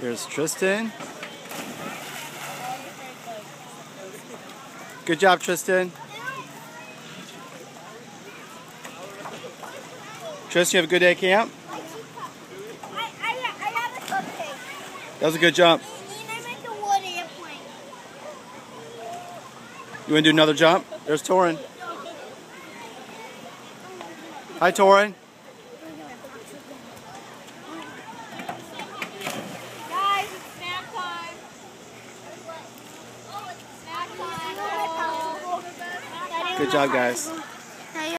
Here's Tristan. Good job, Tristan. Tristan, you have a good day at camp? That was a good jump. You want to do another jump? There's Torrin. Hi, Torrin. Good job, guys.